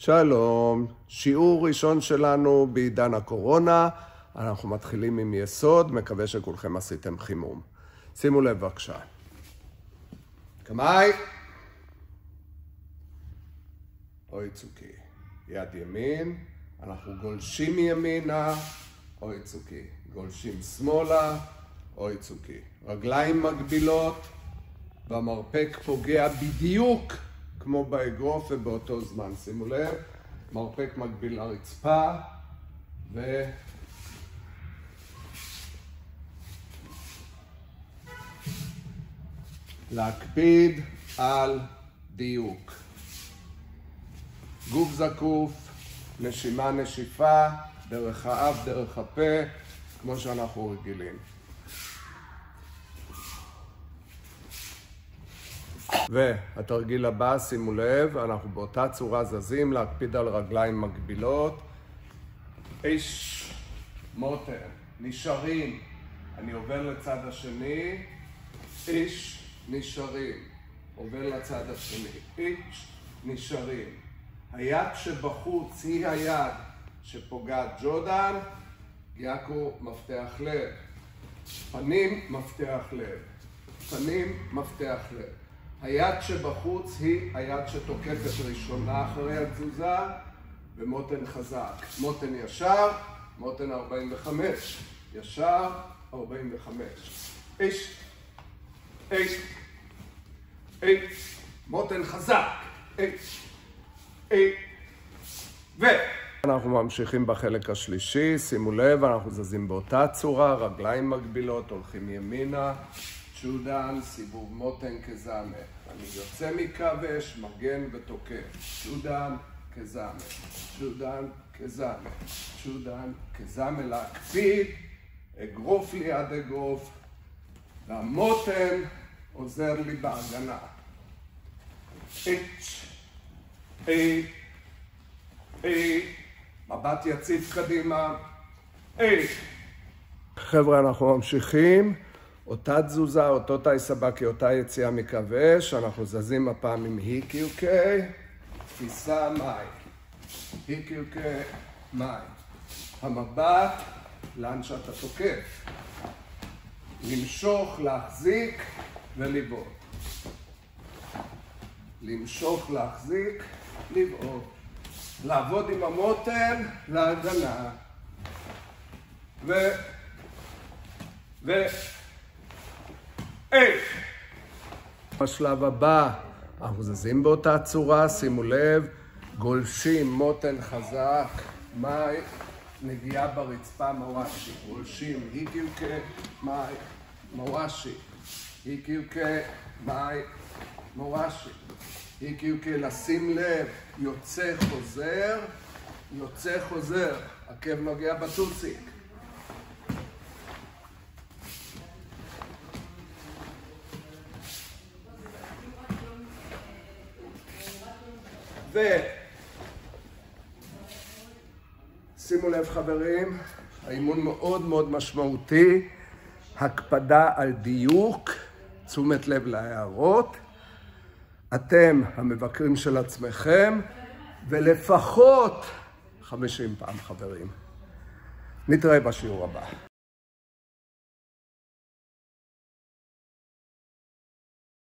שלום, שיעור ראשון שלנו בעידן הקורונה. אנחנו מתחילים עם יסוד, מקווה שכולכם עשיתם חימום. שימו לב בבקשה. קמאי. אוי צוקי. יד ימין, אנחנו גולשים ימינה, אוי צוקי. גולשים שמאלה, אוי צוקי. רגליים מגבילות, והמרפק פוגע בדיוק כמו באגרוף ובאותו זמן. שימו לב, מרפק מקביל לרצפה, ו... להקפיד על דיוק. גוף זקוף, נשימה נשיפה, דרך האף, דרך הפה, כמו שאנחנו רגילים. והתרגיל הבא, שימו לב, אנחנו באותה צורה זזים, להקפיד על רגליים מגבילות. איש, מוטר, נשארים. אני עובר לצד השני, איש, נשארים. עובר לצד השני, איש, נשארים. היד שבחוץ היא היד שפוגעת ג'ודן, יעקו מפתח לב. פנים, מפתח לב. פנים, מפתח לב. היד שבחוץ היא היד שתוקפת ראשונה אחרי התזוזה, ומותן חזק. מותן ישר, מותן 45. ישר, 45. איש, איש, איש, מותן חזק. איש, איש, ו... אנחנו ממשיכים בחלק השלישי, שימו לב, אנחנו זזים באותה צורה, רגליים מגבילות, הולכים ימינה, צ'ודן, סיבוב מותן כזמה. אני יוצא מקו אש, מגן ותוקף. צ'ודן כזמה. צ'ודן כזמה. צ'ודן כזמה. להקפיד, אגרוף ליד אגרוף, והמותן עוזר לי בהגנה. אץ', אי, אי, מבט יציב קדימה, אי. חבר'ה, אנחנו ממשיכים. אותה תזוזה, אותו תאי סבקי, אותה יציאה מקו אש, אנחנו זזים הפעם עם היקיוקי, תפיסה מים. היקיוקי, מים. המבט, לאן שאתה תוקף. למשוך, להחזיק ולבעוט. למשוך, להחזיק, לבעוט. לעבוד עם המותן להגנה. ו... ו... איך? בשלב הבא, אנחנו זזים באותה צורה, שימו לב, גולשים, מותן חזק, מאי, נגיעה ברצפה, מוואשי, גולשים, היקיוקה, מאי, מוואשי, היקיוקה, מאי, מוואשי, היקיוקה, לשים לב, יוצא חוזר, יוצא חוזר, עקב נוגע בטוסיק. ו... שימו לב חברים, האימון מאוד מאוד משמעותי, הקפדה על דיוק, תשומת לב להערות. אתם המבקרים של עצמכם, ולפחות 50 פעם חברים. נתראה בשיעור הבא.